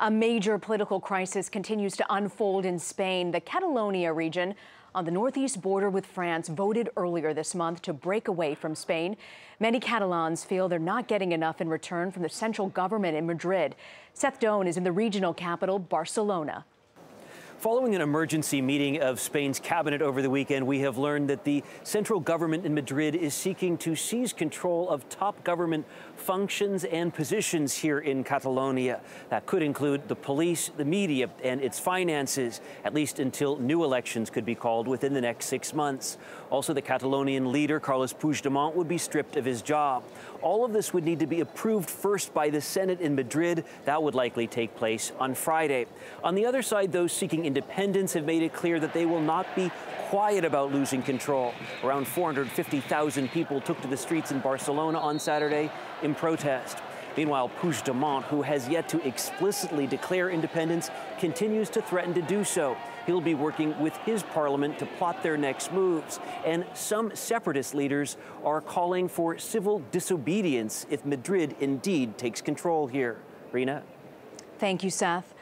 A major political crisis continues to unfold in Spain. The Catalonia region on the northeast border with France voted earlier this month to break away from Spain. Many Catalans feel they're not getting enough in return from the central government in Madrid. Seth Doane is in the regional capital, Barcelona. Following an emergency meeting of Spain's cabinet over the weekend, we have learned that the central government in Madrid is seeking to seize control of top government functions and positions here in Catalonia. That could include the police, the media, and its finances, at least until new elections could be called within the next six months. Also, the Catalonian leader, Carles Puigdemont, would be stripped of his job. All of this would need to be approved first by the Senate in Madrid. That would likely take place on Friday. On the other side, those seeking independence have made it clear that they will not be quiet about losing control. Around 450,000 people took to the streets in Barcelona on Saturday in protest. Meanwhile, Puigdemont, who has yet to explicitly declare independence, continues to threaten to do so. He'll be working with his parliament to plot their next moves. And some separatist leaders are calling for civil disobedience if Madrid indeed takes control here. Rena? Thank you, Seth.